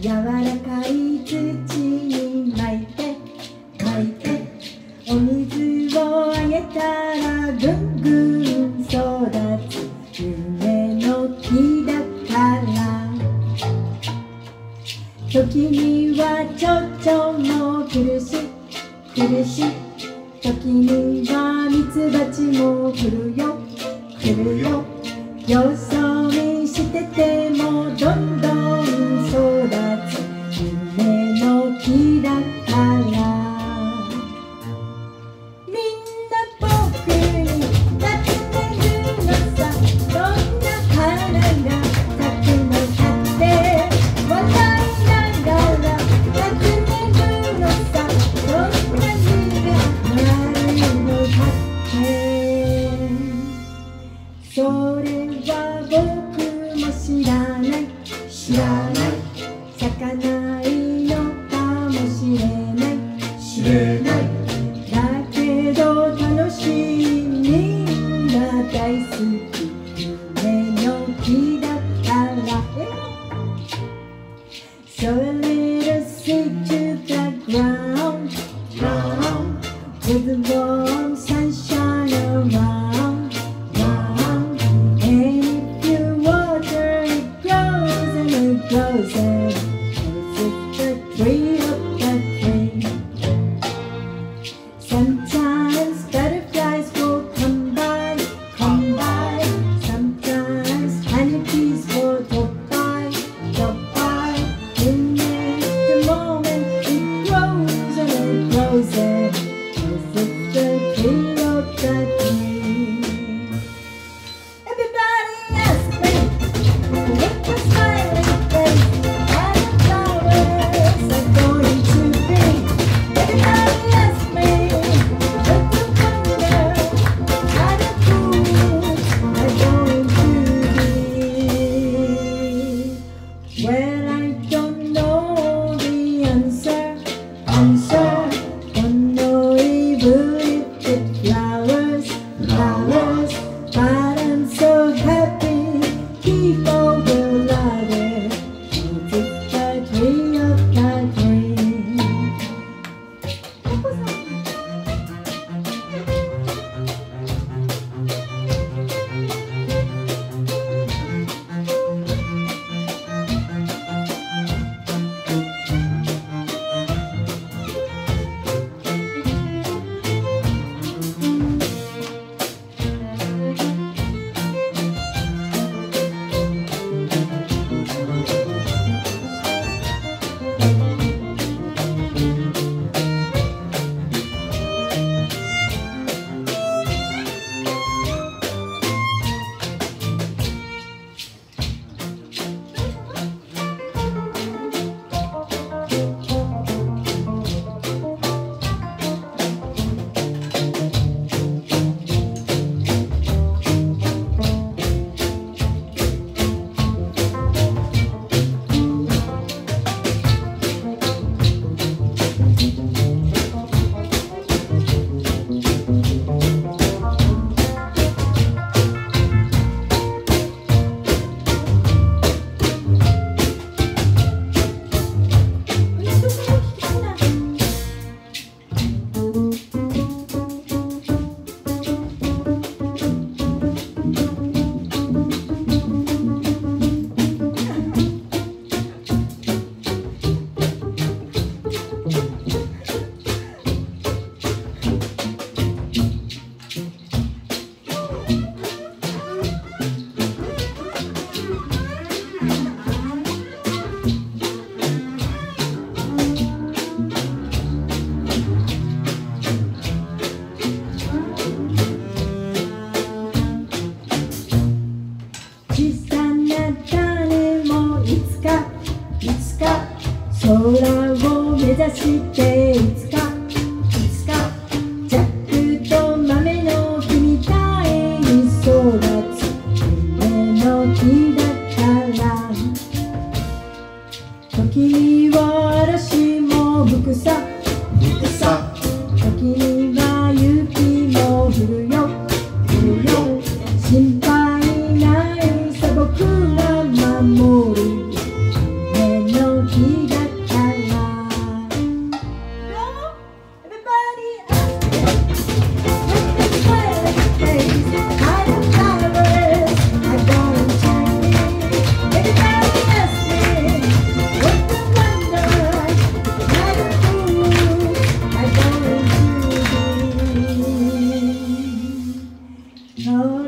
柔らかい土に巻いて書いてお水をあげたらぐんぐん育つ夢の木だから。時にはちょちょも苦し苦し時にはミツバチも来るよ来るよ。よさそれ指していつかいつかジャックと豆の木みたいに育つ夢の木だから。時は嵐も吹くさ吹くさ。時に Oh.